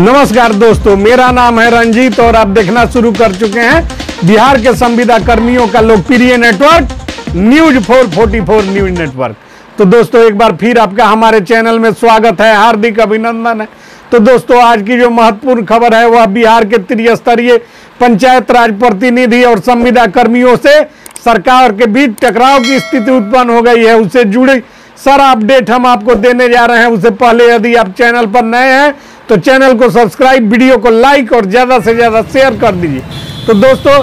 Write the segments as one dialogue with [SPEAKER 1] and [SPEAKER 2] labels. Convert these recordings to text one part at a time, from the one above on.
[SPEAKER 1] नमस्कार दोस्तों, मेरा नाम है रंजीत और आप देखना शुरू कर चुके हैं बिहार के संविदा कर्मियों का लोकप्रिय नेटवर्क न्यूज़ 444 न्यूज़ नेटवर्क तो दोस्तों, एक बार फिर आपका हमारे चैनल में स्वागत है, हार्दिक अभिनंदन है। तो दोस्तों, आज की जो महत्वपूर्ण खबर है, वह बिहार के त्रिस्तरीय पंचायत राज प्रतिनिधि और संविदा कर्मियों से सरकार के बीच टकराव की स्थिति उत्पन्न हो गई है। उससे जुड़ी सारा अपडेट हम आपको देने जा रहे हैं। उससे पहले यदि आप चैनल पर नए हैं तो चैनल को सब्सक्राइब, वीडियो को लाइक और ज़्यादा से ज़्यादा शेयर कर दीजिए। तो दोस्तों,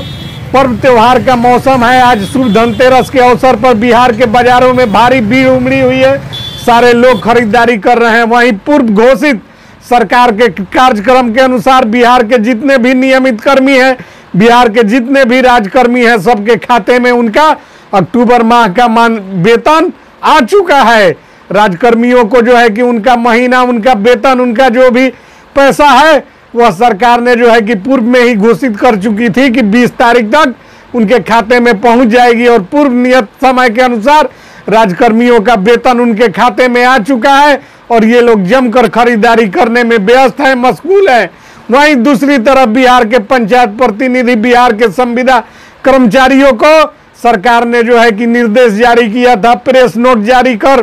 [SPEAKER 1] पर्व त्योहार का मौसम है। आज शुभ धनतेरस के अवसर पर बिहार के बाजारों में भारी भीड़ उमड़ी हुई है। सारे लोग खरीदारी कर रहे हैं। वहीं पूर्व घोषित सरकार के कार्यक्रम के अनुसार बिहार के जितने भी नियमित कर्मी हैं, बिहार के जितने भी राजकर्मी हैं, सबके खाते में उनका अक्टूबर माह का मान वेतन आ चुका है। राजकर्मियों को जो है कि उनका महीना, उनका वेतन, उनका जो भी पैसा है, वह सरकार ने जो है कि पूर्व में ही घोषित कर चुकी थी कि 20 तारीख तक उनके खाते में पहुँच जाएगी और पूर्व नियत समय के अनुसार राजकर्मियों का वेतन उनके खाते में आ चुका है और ये लोग जमकर खरीदारी करने में व्यस्त है, मशगूल है। वहीं दूसरी तरफ़ बिहार के पंचायत प्रतिनिधि, बिहार के संविदा कर्मचारियों को सरकार ने जो है कि निर्देश जारी किया था, प्रेस नोट जारी कर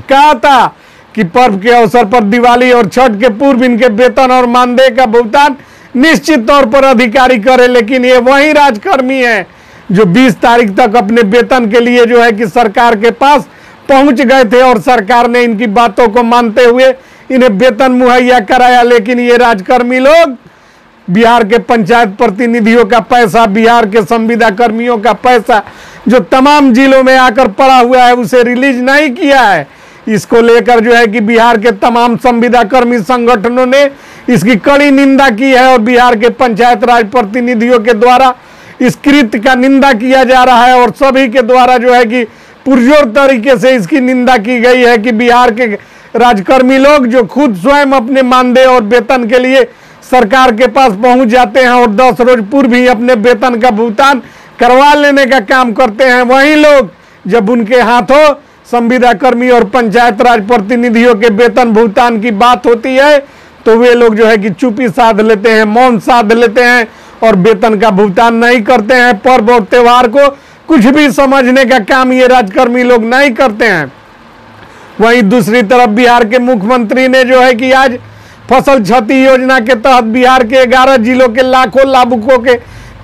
[SPEAKER 1] कहा था कि पर्व के अवसर पर दिवाली और छठ के पूर्व इनके वेतन और मानदेय का भुगतान निश्चित तौर पर अधिकारी करे, लेकिन ये वही राजकर्मी है जो 20 तारीख तक अपने वेतन के लिए जो है कि सरकार के पास पहुँच गए थे और सरकार ने इनकी बातों को मानते हुए इन्हें वेतन मुहैया कराया। लेकिन ये राजकर्मी लोग, बिहार के पंचायत प्रतिनिधियों का पैसा, बिहार के संविदा कर्मियों का पैसा, जो तमाम जिलों में आकर पड़ा हुआ है, उसे रिलीज़ नहीं किया है। इसको लेकर जो है कि बिहार के तमाम संविदा कर्मी संगठनों ने इसकी कड़ी निंदा की है और बिहार के पंचायत राज प्रतिनिधियों के द्वारा इस कृत्य का निंदा किया जा रहा है और सभी के द्वारा जो है कि पुरजोर तरीके से इसकी निंदा की गई है कि बिहार के राजकर्मी लोग जो खुद स्वयं अपने मानदेय और वेतन के लिए सरकार के पास पहुँच जाते हैं और दस रोज पूर्व ही अपने वेतन का भुगतान करवा लेने का काम करते हैं, वही लोग जब उनके हाथों संविदा कर्मी और पंचायत राज प्रतिनिधियों के वेतन भुगतान की बात होती है तो वे लोग जो है कि चुपी साध लेते हैं, मौन साध लेते हैं और वेतन का भुगतान नहीं करते हैं। पर्व और त्योहार को कुछ भी समझने का काम ये राजकर्मी लोग नहीं करते हैं। वहीं दूसरी तरफ़ बिहार के मुख्यमंत्री ने जो है कि आज फ़सल क्षति योजना के तहत बिहार के 11 जिलों के लाखों लाभुकों के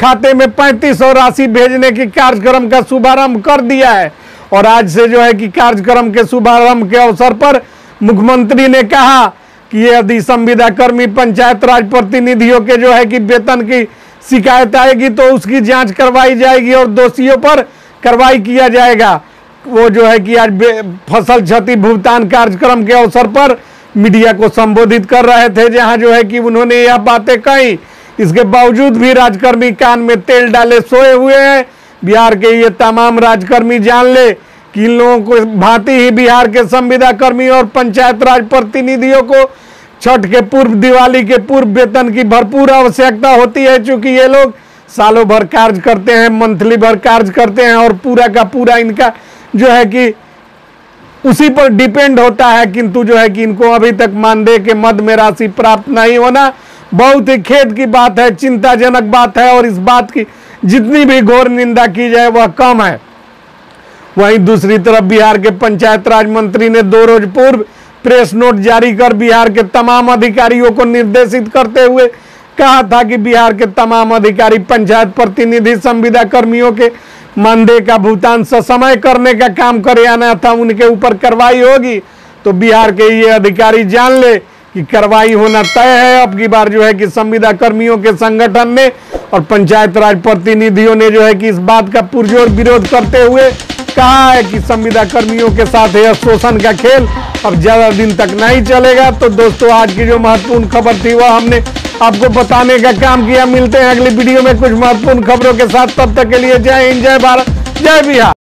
[SPEAKER 1] खाते में पैंतीस सौ राशि भेजने के कार्यक्रम का शुभारंभ कर दिया है। और आज से जो है कि कार्यक्रम के शुभारंभ के अवसर पर मुख्यमंत्री ने कहा कि यदि संविदा कर्मी पंचायत राज प्रतिनिधियों के जो है कि वेतन की शिकायत आएगी तो उसकी जाँच करवाई जाएगी और दोषियों पर कार्रवाई किया जाएगा। वो जो है कि आज फ़सल क्षति भुगतान कार्यक्रम के अवसर पर मीडिया को संबोधित कर रहे थे, जहाँ जो है कि उन्होंने यह बातें कही। इसके बावजूद भी राजकर्मी कान में तेल डाले सोए हुए हैं। बिहार के ये तमाम राजकर्मी जान ले कि इन लोगों को भांति ही बिहार के संविदा कर्मी और पंचायत राज प्रतिनिधियों को छठ के पूर्व, दिवाली के पूर्व वेतन की भरपूर आवश्यकता होती है क्योंकि ये लोग सालों भर कार्य करते हैं, मंथली भर कार्य करते हैं और पूरा का पूरा इनका जो है कि उसी पर डिपेंड होता है, किंतु जो है कि इनको अभी तक मानदेय के मद में राशि प्राप्त नहीं होना बहुत ही खेद की बात है, चिंताजनक बात है और इस बात की जितनी भी घोर निंदा की जाए, वह कम है। वहीं दूसरी तरफ़ बिहार के पंचायत राज मंत्री ने दो रोज पूर्व प्रेस नोट जारी कर बिहार के तमाम अधिकारियों को निर्देशित करते हुए कहा था कि बिहार के तमाम अधिकारी पंचायत प्रतिनिधि, संविदा कर्मियों के मानदेय का भुगतान ससमय करने का काम करे आना था उनके ऊपर कार्रवाई होगी। तो बिहार के ये अधिकारी जान ले कि कार्रवाई होना तय है। अब की बार जो है कि संविदा कर्मियों के संगठन ने और पंचायत राज प्रतिनिधियों ने जो है कि इस बात का पुरजोर विरोध करते हुए कहा है कि संविदा कर्मियों के साथ यह शोषण का खेल। अब ज़्यादा दिन तक नहीं चलेगा। तो दोस्तों, आज की जो महत्वपूर्ण खबर थी वह हमने आपको बताने का काम किया। मिलते हैं अगली वीडियो में कुछ महत्वपूर्ण खबरों के साथ। तब तक के लिए जय हिंद, जय भारत, जय बिहार।